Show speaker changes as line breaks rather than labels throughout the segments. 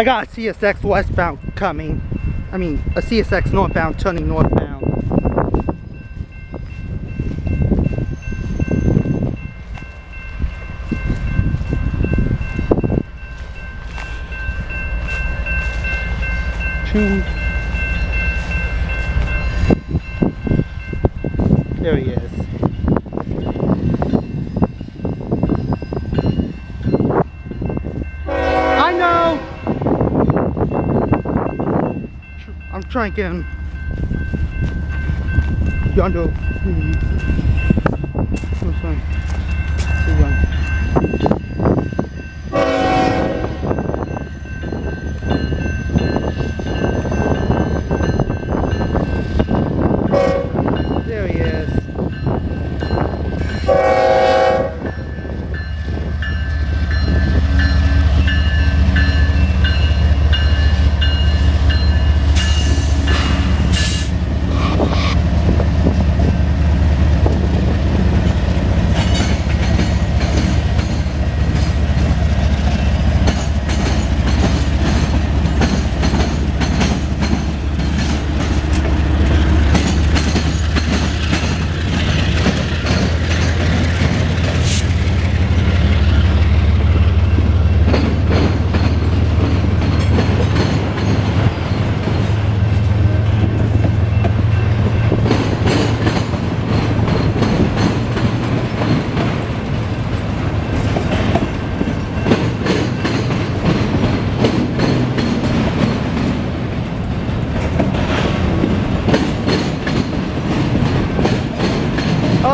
I got a CSX westbound coming. I mean, a CSX northbound turning northbound. Tuned. There he is. I know! Tr- I'm trying to get him. Yonder. Hmm. What's that? See ya. There he is.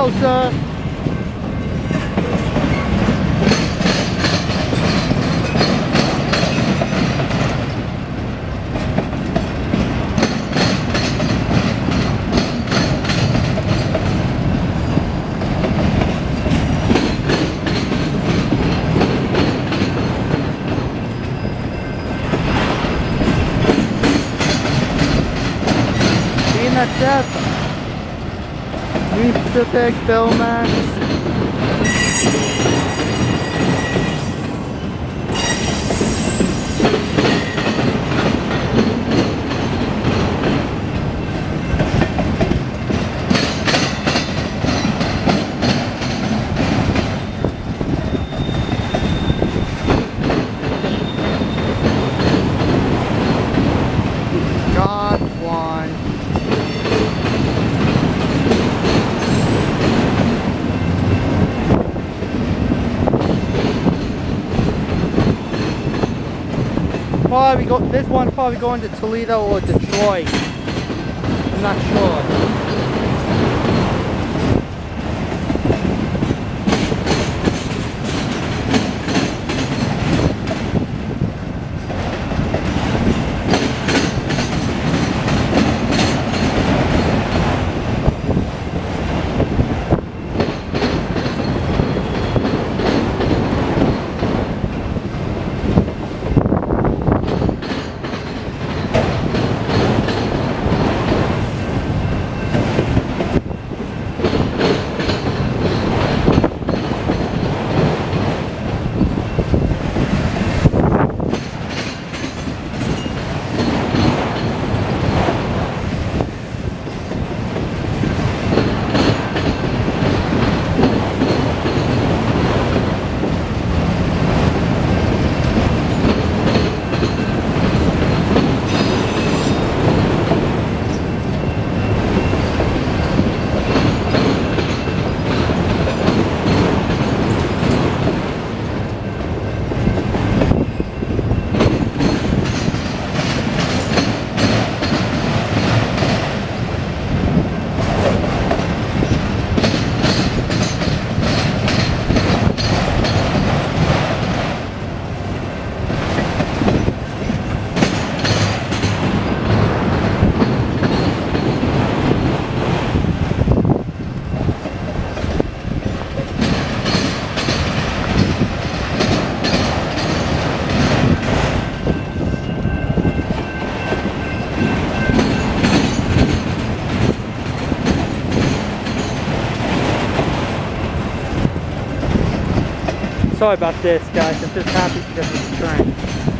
Oh, Green Pacific, Bellmax. Probably go. This one's probably going to Toledo or Detroit. I'm not sure. Sorry about this, guys. I'm just happy because it's a train.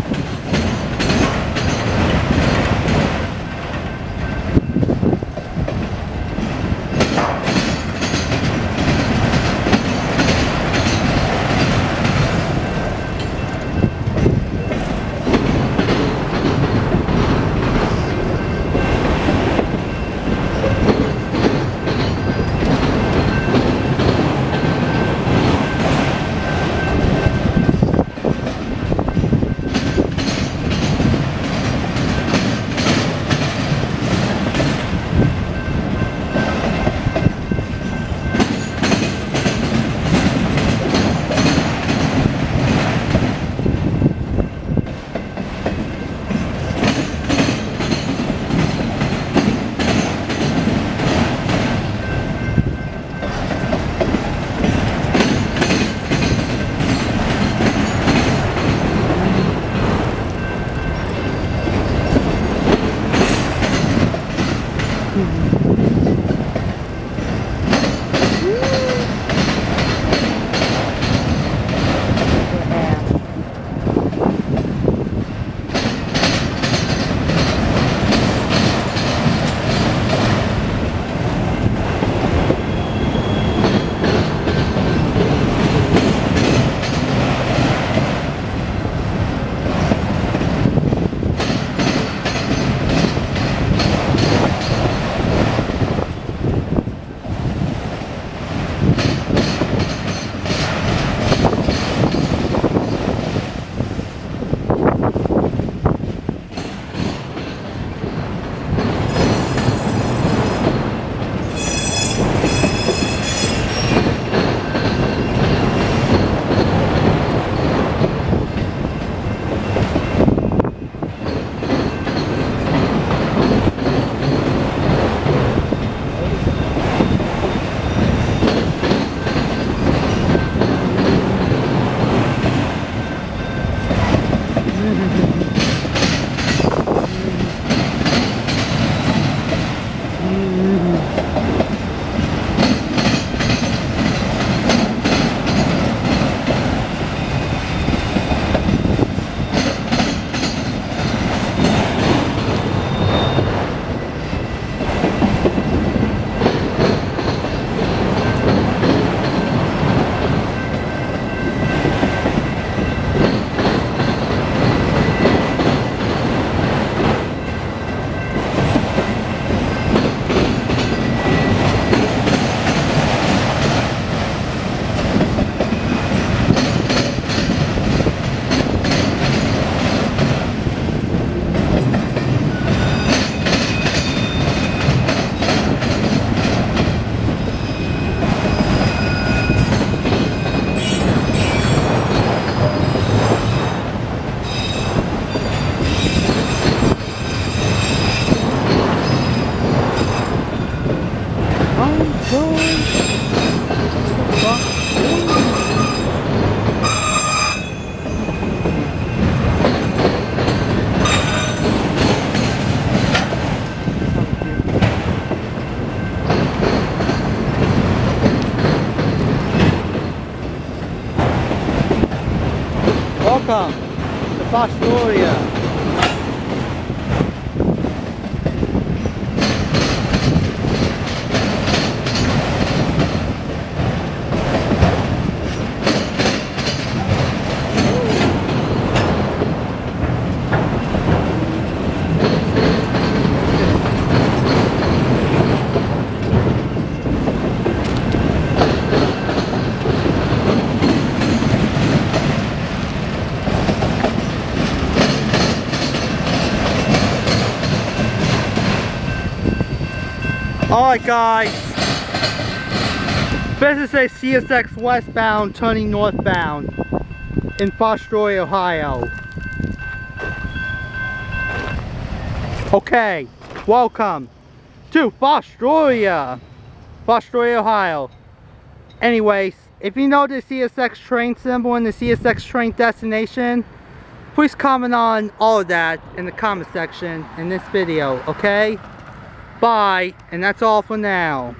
Welcome to Fostoria. Alright guys, this is a CSX westbound turning northbound in Fostoria, Ohio. Okay, welcome to Fostoria, Fostoria, Ohio. Anyways, if you know the CSX train symbol and the CSX train destination, please comment on all of that in the comment section in this video, okay? Bye, and that's all for now.